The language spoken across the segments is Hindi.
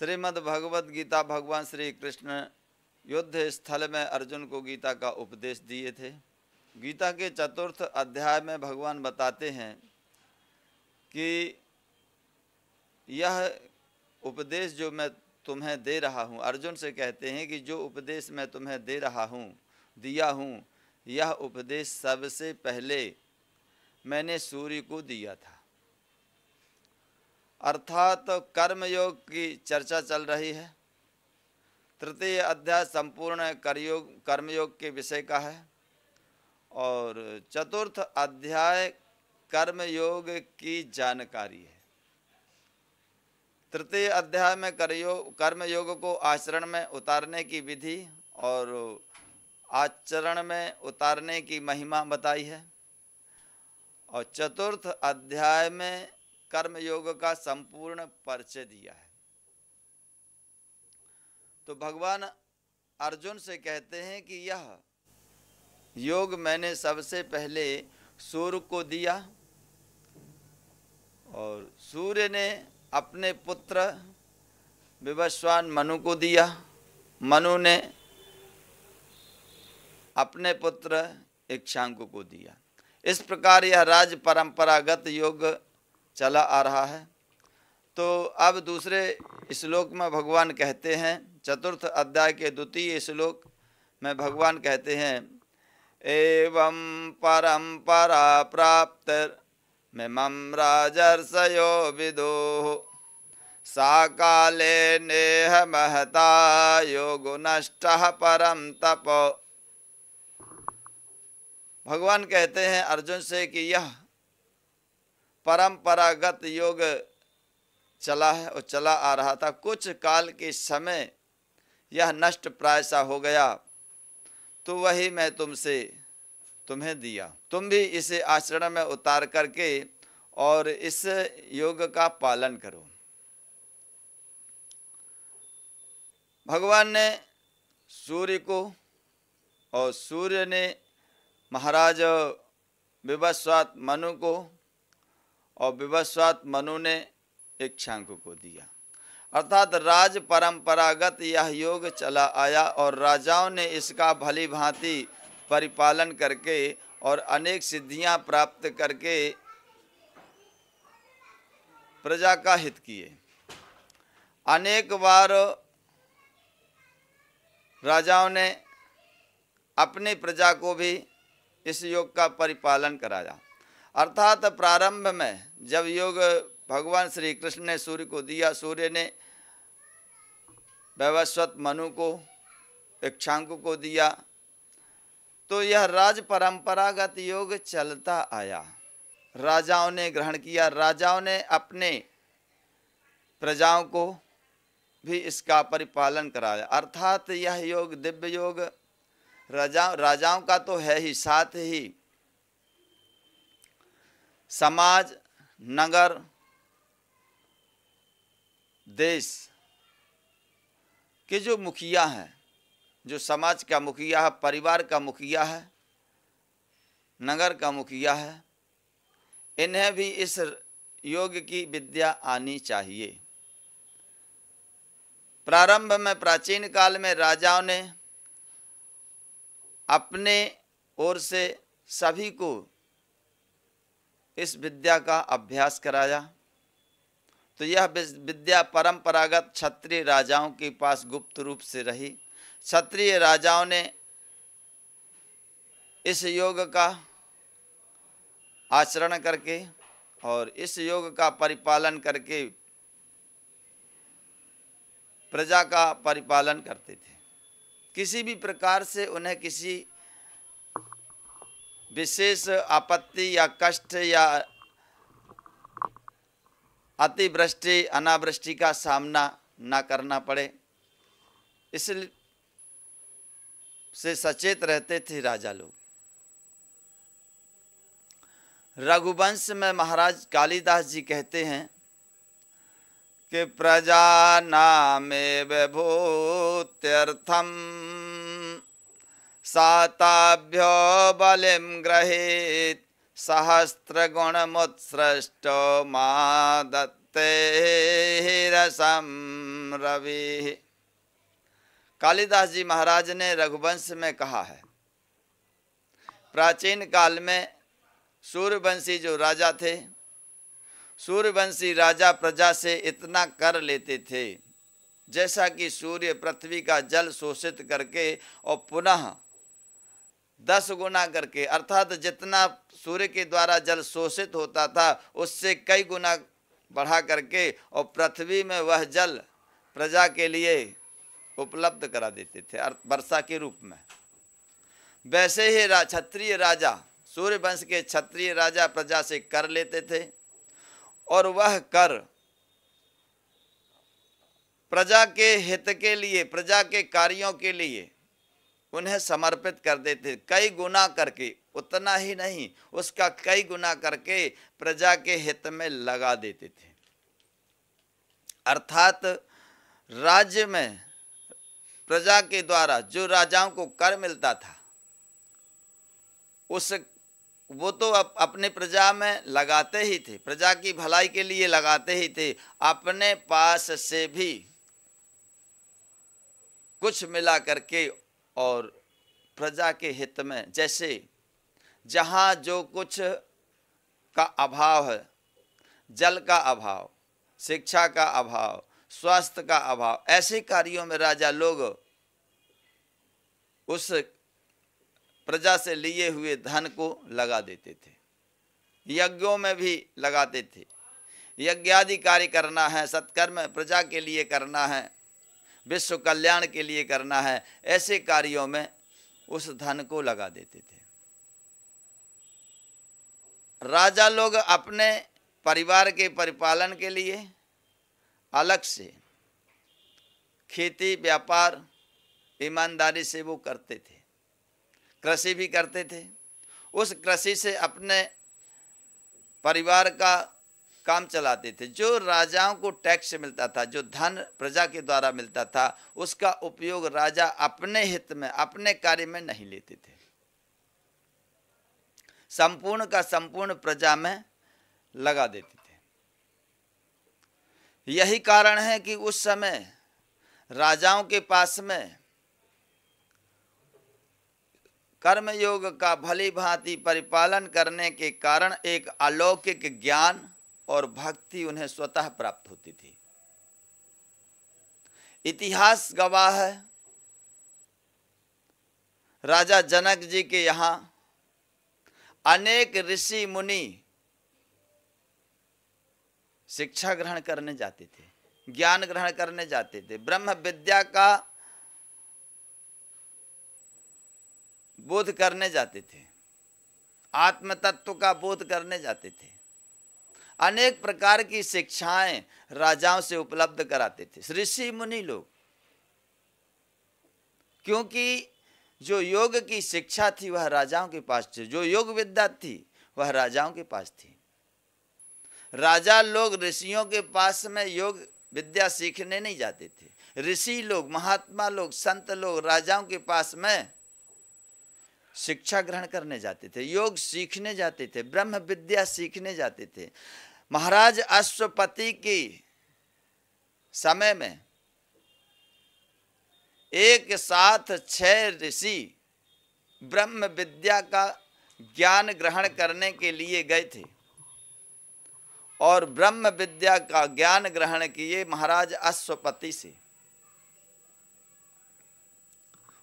श्रीमद् भगवद गीता भगवान श्री कृष्ण युद्ध स्थल में अर्जुन को गीता का उपदेश दिए थे। गीता के चतुर्थ अध्याय में भगवान बताते हैं कि यह उपदेश जो मैं तुम्हें दे रहा हूँ, अर्जुन से कहते हैं कि जो उपदेश मैं तुम्हें दे रहा हूँ, दिया हूँ, यह उपदेश सबसे पहले मैंने सूर्य को दिया था। अर्थात तो कर्मयोग की चर्चा चल रही है। तृतीय अध्याय संपूर्ण करयोग, कर्मयोग के विषय का है। और चतुर्थ अध्याय कर्मयोग की जानकारी है। तृतीय अध्याय में करयोग कर्मयोग को आचरण में उतारने की विधि और आचरण में उतारने की महिमा बताई है। और चतुर्थ अध्याय में कर्म योग का संपूर्ण परिचय दिया है। तो भगवान अर्जुन से कहते हैं कि यह योग मैंने सबसे पहले सूर्य को दिया और सूर्य ने अपने पुत्र विवस्वान मनु को दिया। मनु ने अपने पुत्र इक्षांकु को दिया। इस प्रकार यह राज परंपरागत योग चला आ रहा है। तो अब दूसरे श्लोक में भगवान कहते हैं, चतुर्थ अध्याय के द्वितीय श्लोक में भगवान कहते हैं, एवं परंपरा प्राप्त में मम राजर्षयो विदो। सा काले नेह महता योग नष्ट परम तप। भगवान कहते हैं अर्जुन से कि यह परंपरागत योग चला है और चला आ रहा था। कुछ काल के समय यह नष्ट प्राय सा हो गया। तो वही मैं तुमसे तुम्हें दिया। तुम भी इसे आचरण में उतार करके और इस योग का पालन करो। भगवान ने सूर्य को और सूर्य ने महाराज विवस्वात मनु को और विवस्वात मनु ने इक्षांक को दिया। अर्थात राज परंपरागत यह योग चला आया और राजाओं ने इसका भली भांति परिपालन करके और अनेक सिद्धियाँ प्राप्त करके प्रजा का हित किए। अनेक बार राजाओं ने अपनी प्रजा को भी इस योग का परिपालन कराया। अर्थात प्रारंभ में जब योग भगवान श्री कृष्ण ने सूर्य को दिया, सूर्य ने वैवस्वत मनु को, इक्षांकु को दिया तो यह राज परंपरागत योग चलता आया। राजाओं ने ग्रहण किया, राजाओं ने अपने प्रजाओं को भी इसका परिपालन कराया। अर्थात यह योग, दिव्य योग राजा राजाओं का तो है ही, साथ ही समाज, नगर, देश के जो मुखिया हैं, जो समाज का मुखिया है, परिवार का मुखिया है, नगर का मुखिया है, इन्हें भी इस योग की विद्या आनी चाहिए। प्रारंभ में प्राचीन काल में राजाओं ने अपने ओर से सभी को इस विद्या का अभ्यास कराया। तो यह विद्या परंपरागत क्षत्रिय राजाओं के पास गुप्त रूप से रही। क्षत्रिय राजाओं ने इस योग का आचरण करके और इस योग का परिपालन करके प्रजा का परिपालन करते थे। किसी भी प्रकार से उन्हें किसी विशेष आपत्ति या कष्ट या अतिवृष्टि, अनावृष्टि का सामना न करना पड़े। इसलिए से सचेत रहते थे राजा लोग। रघुवंश में महाराज कालिदास जी कहते हैं कि प्रजा नामे भूत्यर्थम साताभ्यो ग्रहेत् सहस्रगुणमुत्सृष्टो मा रसम रवि। कालिदास जी महाराज ने रघुवंश में कहा है, प्राचीन काल में सूर्यवंशी जो राजा थे, सूर्यवंशी राजा प्रजा से इतना कर लेते थे, जैसा कि सूर्य पृथ्वी का जल शोषित करके और पुनः दस गुना करके अर्थात जितना सूर्य के द्वारा जल शोषित होता था उससे कई गुना बढ़ा करके और पृथ्वी में वह जल प्रजा के लिए उपलब्ध करा देते थे वर्षा के रूप में। वैसे ही रा, क्षत्रिय राजा सूर्य वंश के क्षत्रिय राजा प्रजा से कर लेते थे और वह कर प्रजा के हित के लिए प्रजा के कार्यों के लिए उन्हें समर्पित कर देते। कई गुना करके उतना ही नहीं उसका कई गुना करके प्रजा के हित में लगा देते थे। अर्थात राज्य में प्रजा के द्वारा जो राजाओं को कर मिलता था उस वो तो अप, अपने प्रजा में लगाते ही थे प्रजा की भलाई के लिए लगाते ही थे। अपने पास से भी कुछ मिला करके और प्रजा के हित में, जैसे जहाँ जो कुछ का अभाव है, जल का अभाव, शिक्षा का अभाव, स्वास्थ्य का अभाव, ऐसे कार्यों में राजा लोग उस प्रजा से लिए हुए धन को लगा देते थे। यज्ञों में भी लगाते थे। यज्ञ आदि कार्य करना है, सत्कर्म प्रजा के लिए करना है विश्व कल्याण के लिए करना है, ऐसे कार्यों में उस धन को लगा देते थे। राजा लोग अपने परिवार के परिपालन के लिए अलग से खेती, व्यापार, ईमानदारी से वो करते थे। कृषि भी करते थे। उस कृषि से अपने परिवार का काम चलाते थे। जो राजाओं को टैक्स मिलता था, जो धन प्रजा के द्वारा मिलता था, उसका उपयोग राजा अपने हित में, अपने कार्य में नहीं लेते थे। संपूर्ण का संपूर्ण प्रजा में लगा देते थे। यही कारण है कि उस समय राजाओं के पास में कर्मयोग का भली भांति परिपालन करने के कारण एक अलौकिक ज्ञान और भक्ति उन्हें स्वतः प्राप्त होती थी। इतिहास गवाह है। राजा जनक जी के यहाँ अनेक ऋषि मुनि शिक्षा ग्रहण करने जाते थे, ज्ञान ग्रहण करने जाते थे। ब्रह्म विद्या का बोध करने जाते थे। आत्म तत्व का बोध करने जाते थे। अनेक प्रकार की शिक्षाएँ राजाओं से उपलब्ध कराते थे। ऋषि मुनि लोग। क्योंकि जो योग की शिक्षा थी, वह राजाओं के पास थी। जो योग विद्या थी, वह राजाओं के पास थी। राजा लोग ऋषियों के पास में योग विद्या सीखने नहीं जाते थे। ऋषि लोग, महात्मा लोग, संत लोग राजाओं के पास में शिक्षा ग्रहण करने जाते थे। योग सीखने जाते थे, ब्रह्म विद्या सीखने जाते थे। महाराज अश्वपति की समय में एक साथ छह ऋषि ब्रह्म विद्या का ज्ञान ग्रहण करने के लिए गए थे और ब्रह्म विद्या का ज्ञान ग्रहण किए महाराज अश्वपति से।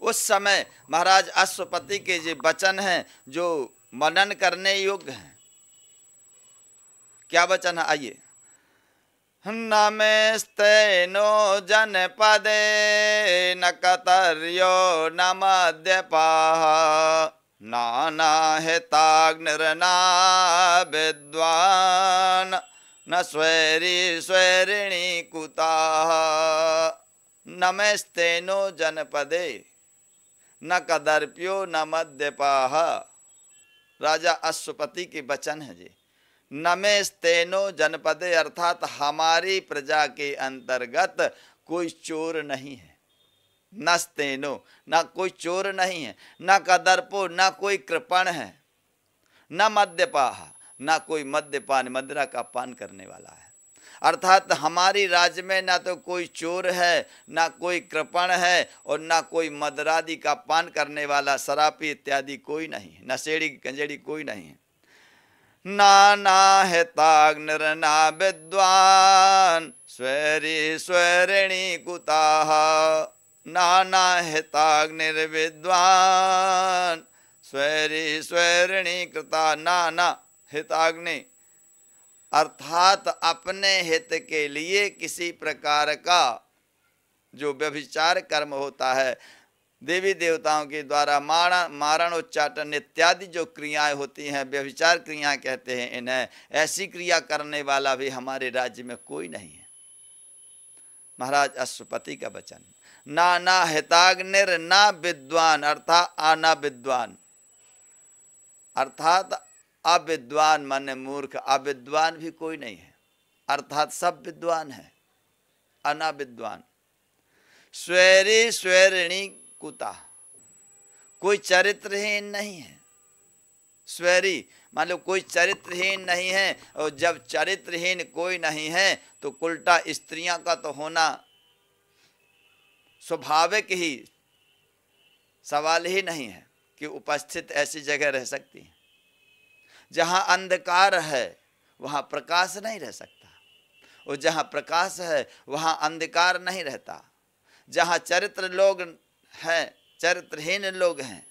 उस समय महाराज अश्वपति के जो वचन हैं, जो मनन करने योग्य हैं क्या वचन है? आइए। नमेस्तेनो जनपदे न कतर्यो न मद्यपाः नाना हिताग्निर्ना विद्वान् न स्वैरी स्वैरिणी कुताः। नमेस्तेनो जनपदे न कदर्प्यो न मद्यपाः राजा अश्वपति के वचन है जी। नमेस्तेनो जनपदे, अर्थात हमारी प्रजा के अंतर्गत कोई चोर नहीं है। नस्तेनो ना कोई चोर नहीं है, न कदर्पो, न कोई कृपण है, न मद्यपाह, न कोई मद्यपान, मदिरा का पान करने वाला है। अर्थात हमारी राज्य में ना तो कोई चोर है, ना कोई कृपण है और ना कोई मदरादि का पान करने वाला शराबी इत्यादि कोई नहीं नशेड़ी, गंजेड़ी कोई नहीं है। नाना हिताग्निर ना विद्वान। स्वरी नाना हिताग्निर्विद्वान स्वरी स्वरिणी कृता, नाना हिताग्नि अर्थात अपने हित के लिए किसी प्रकार का जो व्यभिचार कर्म होता है देवी देवताओं के द्वारा मारण मारण उच्चाटन इत्यादि जो क्रियाएँ होती हैं, व्यभिचार क्रियाएँ कहते हैं, इन्हें ऐसी क्रिया करने वाला भी हमारे राज्य में कोई नहीं है। महाराज अश्वपति का वचन। ना ना हिताग्निर, ना विद्वान, अर्थात आना विद्वान अर्थात अविद्वान मन मूर्ख, अविद्वान भी कोई नहीं है। अर्थात सब विद्वान है, अनाविद्वान। स्वेरी, स्वैरिणी कुता। कोई चरित्रहीन नहीं है। स्वैरी, मान लो कोई चरित्रहीन नहीं है और जब चरित्रहीन कोई नहीं है तो उल्टा स्त्रियाँ का तो होना स्वाभाविक ही सवाल ही नहीं है कि उपस्थित ऐसी जगह रह सकती है। जहाँ अंधकार है, वहाँ प्रकाश नहीं रह सकता। और जहाँ प्रकाश है, वहाँ अंधकार नहीं रहता। जहाँ चरित्र लोग हैं, चरित्रहीन लोग हैं।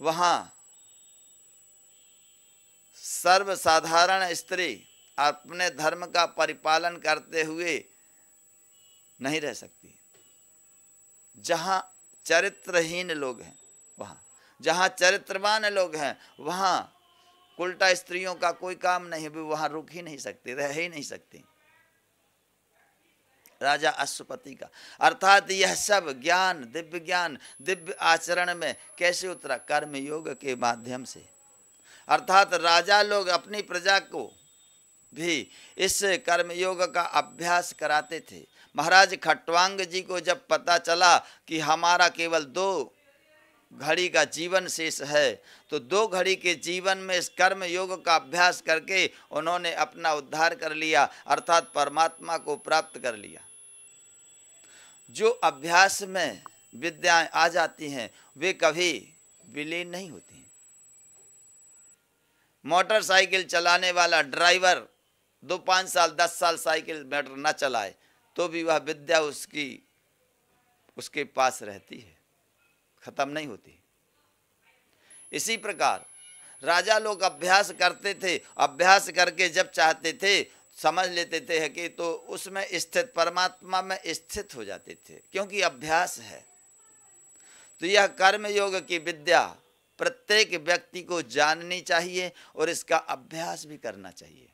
वहाँ सर्वसाधारण स्त्री अपने धर्म का परिपालन करते हुए नहीं रह सकती। जहाँ चरित्रहीन लोग हैं, वहाँ। जहाँ चरित्रवान लोग हैं, वहाँ उल्टा स्त्रियों का कोई काम नहीं भी वहाँ रुक ही नहीं सकती, रह ही नहीं सकती। राजा अश्वपति का। अर्थात यह सब ज्ञान, दिव्य ज्ञान, दिव्य आचरण में कैसे उतरा कर्म योग के माध्यम से? अर्थात राजा लोग अपनी प्रजा को भी इस कर्म योग का अभ्यास कराते थे। महाराज खटवांग जी को जब पता चला कि हमारा केवल दो घड़ी का जीवन शेष है तो दो घड़ी के जीवन में इस कर्म योग का अभ्यास करके उन्होंने अपना उद्धार कर लिया, अर्थात परमात्मा को प्राप्त कर लिया। जो अभ्यास में विद्याएँ आ जाती हैं, वे कभी विलीन नहीं होती मोटरसाइकिल चलाने वाला ड्राइवर दो पाँच साल, दस साल साइकिल मोटर न चलाए तो भी वह विद्या उसकी, उसके पास रहती है, खत्म नहीं होती। इसी प्रकार राजा लोग अभ्यास करते थे, अभ्यास करके जब चाहते थे समझ लेते थे कि तो उसमें स्थित, परमात्मा में स्थित हो जाते थे, क्योंकि अभ्यास है। तो यह कर्म योग की विद्या प्रत्येक व्यक्ति को जाननी चाहिए और इसका अभ्यास भी करना चाहिए।